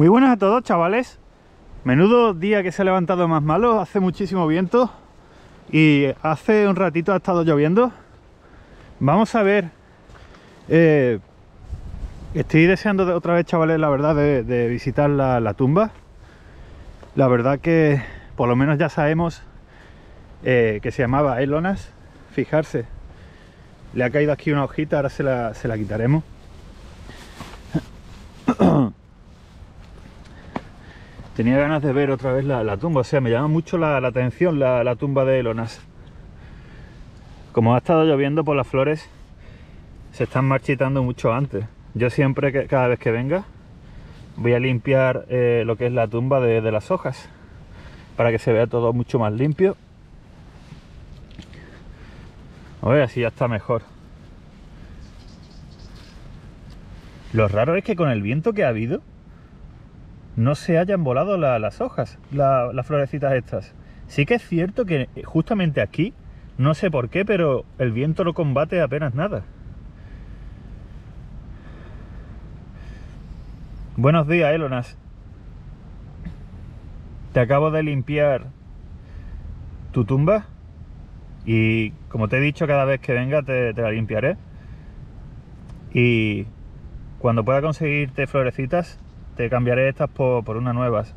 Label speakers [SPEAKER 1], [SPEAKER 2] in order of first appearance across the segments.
[SPEAKER 1] Muy buenas a todos chavales. Menudo día que se ha levantado más malo. Hace muchísimo viento Y hace un ratito ha estado lloviendo. Vamos a ver eh, Estoy deseando otra vez chavales la verdad de, visitar la, tumba. La verdad que por lo menos ya sabemos eh, Que se llamaba Elonas. Fijarse Le ha caído aquí una hojita Ahora se la, se la quitaremos tenía ganas de ver otra vez la, tumba, o sea, me llama mucho la, atención la, tumba de Elonas. Como ha estado lloviendo por las flores, se están marchitando mucho antes. Yo siempre, que, cada vez que venga, voy a limpiar eh, lo que es la tumba de, de las hojas, para que se vea todo mucho más limpio. A ver, así ya está mejor. Lo raro es que con el viento que ha habido, no se hayan volado las hojas, las florecitas estas. Sí que es cierto que justamente aquí, no sé por qué, pero el viento no combate apenas nada. Buenos días, Elonas. Te acabo de limpiar tu tumba y como te he dicho cada vez que venga te la limpiaré. Y cuando pueda conseguirte florecitas cambiaré estas por, por unas nuevas.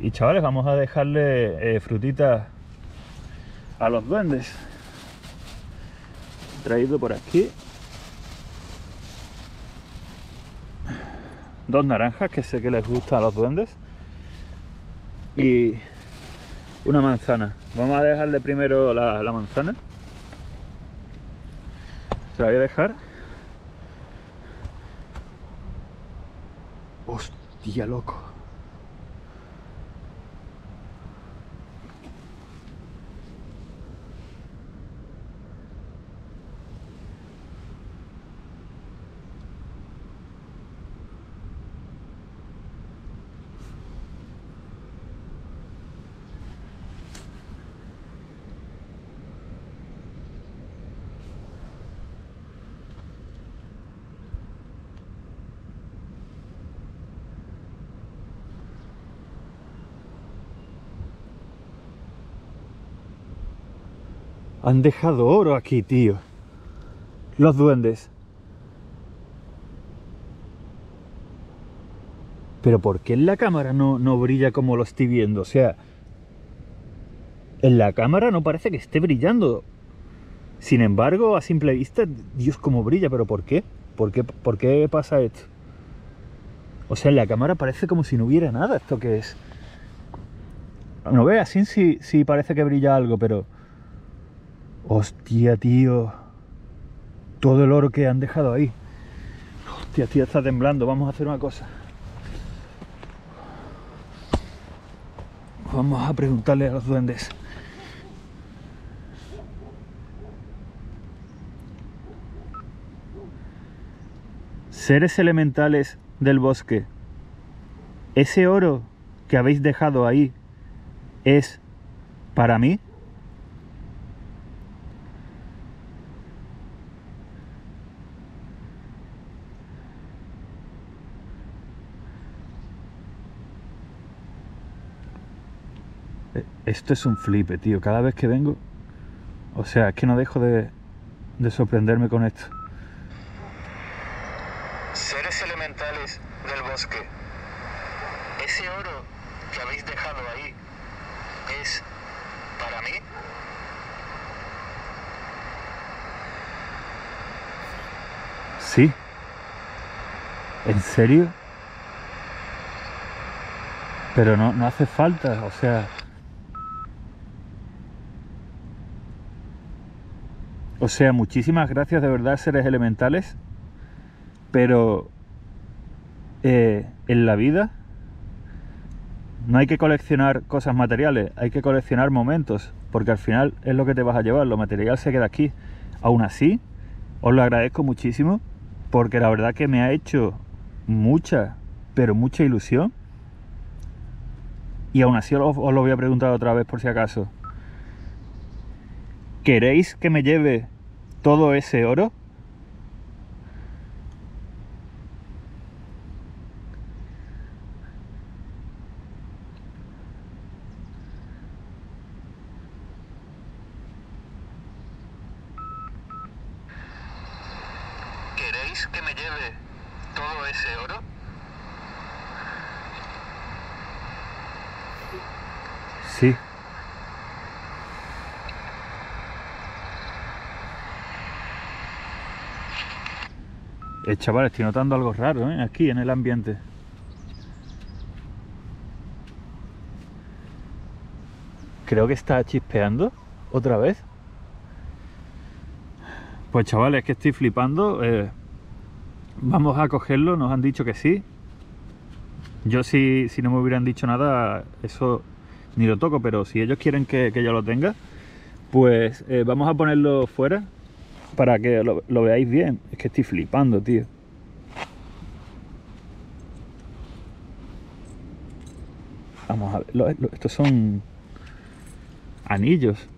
[SPEAKER 1] Y chavales, vamos a dejarle eh, frutitas a los duendes. Traído por aquí. Dos naranjas que sé que les gusta a los duendes. Y una manzana. Vamos a dejarle primero la, la manzana. Se la voy a dejar. Hostia, loco. Han dejado oro aquí, tío. Los duendes. Pero ¿por qué en la cámara no, no brilla como lo estoy viendo? O sea, en la cámara no parece que esté brillando. Sin embargo, a simple vista, Dios cómo brilla, pero ¿por qué? ¿Por qué, por qué pasa esto? O sea, en la cámara parece como si no hubiera nada. ¿Esto qué es? No ve, así sí, sí parece que brilla algo, pero... Hostia, tío. Todo el oro que han dejado ahí. Hostia, tío, está temblando. Vamos a hacer una cosa. Vamos a preguntarle a los duendes. Seres elementales del bosque. ¿Ese oro que habéis dejado ahí es para mí? Esto es un flipe, tío. Cada vez que vengo... O sea, es que no dejo de, de sorprenderme con esto.
[SPEAKER 2] Seres elementales del bosque. Ese oro que habéis dejado ahí es para mí.
[SPEAKER 1] Sí. ¿En serio? Pero no, no hace falta, o sea... O sea, muchísimas gracias de verdad, seres elementales. Pero eh, en la vida no hay que coleccionar cosas materiales, hay que coleccionar momentos, porque al final es lo que te vas a llevar, lo material se queda aquí. Aún así, os lo agradezco muchísimo, porque la verdad que me ha hecho mucha, pero mucha ilusión. Y aún así os, os lo voy a preguntar otra vez por si acaso. ¿Queréis que me lleve todo ese oro?
[SPEAKER 2] Queréis que me lleve todo ese oro?
[SPEAKER 1] Sí. Eh, chaval, estoy notando algo raro, ¿eh? Aquí, en el ambiente. Creo que está chispeando otra vez. Pues chavales, es que estoy flipando. eh, vamos a cogerlo, nos han dicho que sí. Yo si, si no me hubieran dicho nada, eso ni lo toco, pero si ellos quieren que, que yo lo tenga, pues eh, vamos a ponerlo fuera para que lo, lo veáis bien. Es que estoy flipando, tío. Vamos a ver, estos son anillos.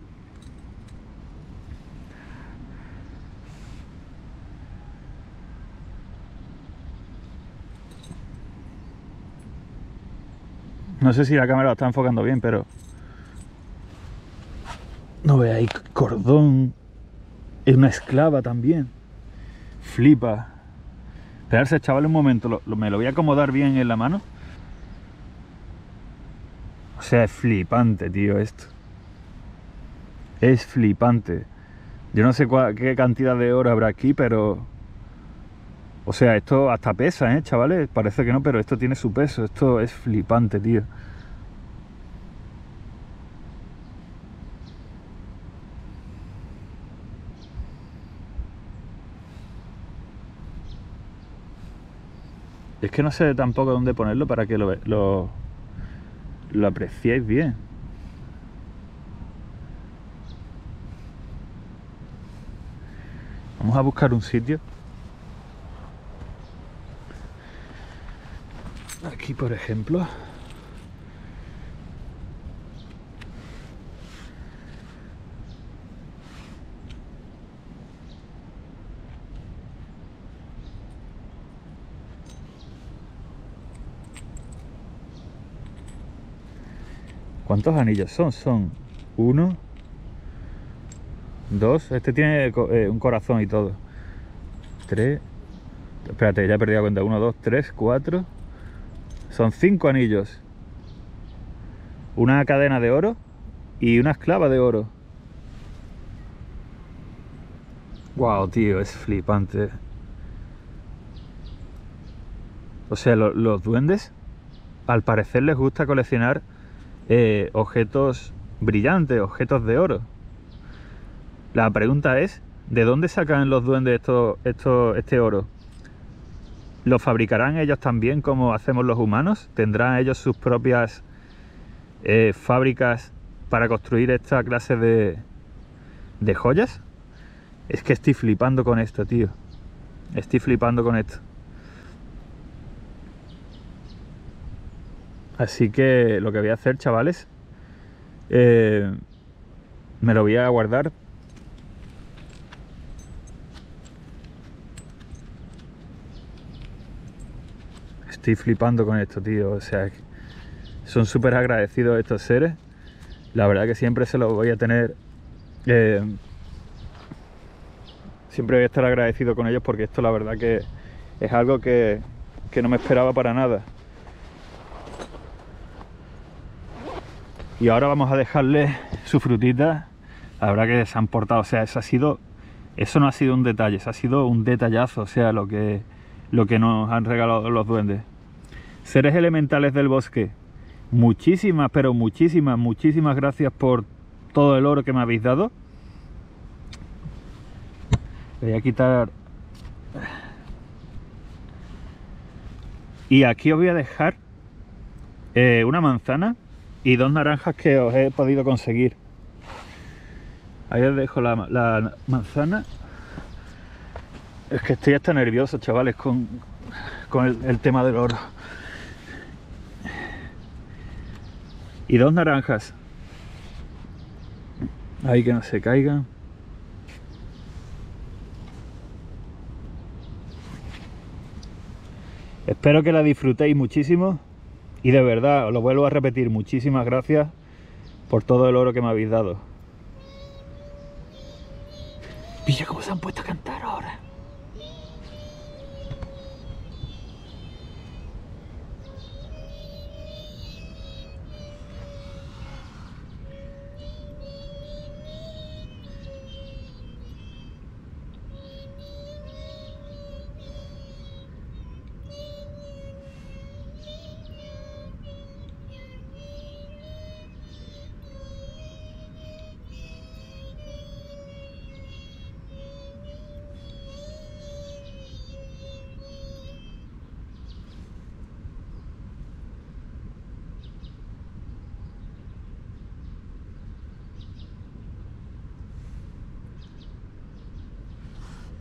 [SPEAKER 1] No sé si la cámara lo está enfocando bien, pero... No veáis cordón. Es una esclava también. Flipa. Esperarse, chaval, un momento. lo- me lo voy a acomodar bien en la mano. O sea, es flipante, tío, esto. Es flipante. Yo no sé cuál- qué cantidad de oro habrá aquí, pero... O sea, esto hasta pesa, ¿eh, chavales? Parece que no, pero esto tiene su peso. Esto es flipante, tío. Es que no sé tampoco dónde ponerlo para que lo, lo, lo apreciéis bien. Vamos a buscar un sitio. Aquí, por ejemplo. ¿Cuántos anillos son? Son uno, dos. Este tiene eh, un corazón y todo. Tres. Espérate, ya he perdido cuenta. Uno, dos, tres, cuatro. Son cinco anillos. Una cadena de oro y una esclava de oro. Wow, tío, es flipante. O sea, lo- los duendes, al parecer les gusta coleccionar eh, objetos brillantes, objetos de oro. La pregunta es, ¿de dónde sacan los duendes esto, esto, este oro? ¿Lo fabricarán ellos también como hacemos los humanos? ¿Tendrán ellos sus propias eh, fábricas para construir esta clase de, de joyas? Es que estoy flipando con esto, tío. Estoy flipando con esto. Así que lo que voy a hacer, chavales, eh, me lo voy a guardar. Estoy flipando con esto, tío. O sea, son súper agradecidos estos seres. La verdad que siempre se los voy a tener. eh, siempre voy a estar agradecido con ellos porque esto, la verdad, que es algo que, que no me esperaba para nada. Y ahora vamos a dejarle su frutita. Verdad que se han portado. O sea. Eso no ha sido un detalle, eso ha sido un detallazo. O sea, lo que, lo que nos han regalado los duendes. Seres elementales del bosque. Muchísimas, pero muchísimas, muchísimas gracias por todo el oro que me habéis dado. Voy a quitar. Y aquí os voy a dejar eh, una manzana y dos naranjas que os he podido conseguir. Ahí os dejo la, manzana. Es que estoy hasta nervioso, chavales, con, con el, el tema del oro. Y dos naranjas. Ahí que no se caigan. Espero que la disfrutéis muchísimo. Y de verdad, os lo vuelvo a repetir, muchísimas gracias por todo el oro que me habéis dado.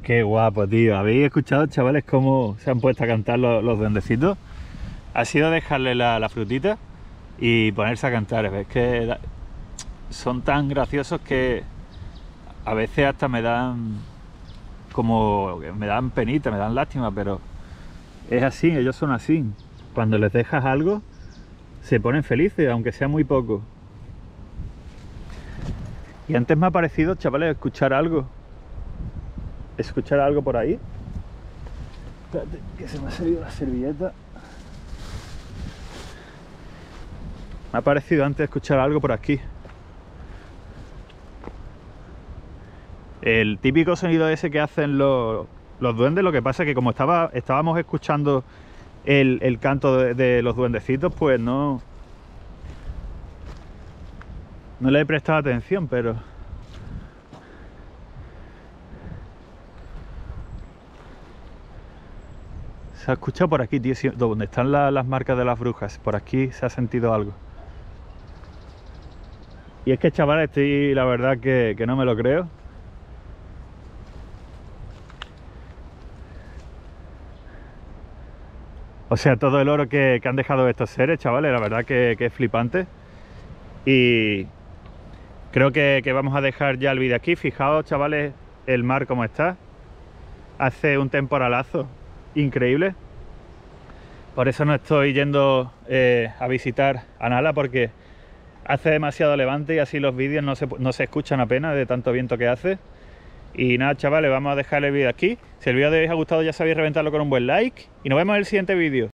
[SPEAKER 1] Qué guapo, tío. ¿Habéis escuchado, chavales, cómo se han puesto a cantar los, los duendecitos? Ha sido dejarle la, la frutita y ponerse a cantar. Es que son tan graciosos que a veces hasta me dan como me dan penita, me dan lástima, pero es así, ellos son así. Cuando les dejas algo, se ponen felices, aunque sea muy poco. Y antes me ha parecido, chavales, escuchar algo. Escuchar algo por ahí. Espérate, que se me ha salido la servilleta. Me ha parecido antes escuchar algo por aquí. El típico sonido ese que hacen los, los duendes, lo que pasa es que como estaba, estábamos escuchando el, el canto de, de los duendecitos, pues no. No le he prestado atención, pero. Se ha escuchado por aquí, tío, donde están la- las marcas de las brujas. Por aquí se ha sentido algo. Y es que, chaval, estoy, la verdad, que, no me lo creo. O sea, todo el oro que, han dejado estos seres, chavales, la verdad que, que es flipante. Y creo que, que vamos a dejar ya el vídeo aquí. Fijaos, chavales, el mar como está. Hace un temporalazo increíble. Por eso no estoy yendo eh, a visitar a Nala porque hace demasiado levante y así los vídeos no se, no se escuchan apenas de tanto viento que hace. Y nada, chavales, vamos a dejar el vídeo aquí. Si el vídeo os ha gustado, ya sabéis reventarlo con un buen like. Y nos vemos en el siguiente vídeo.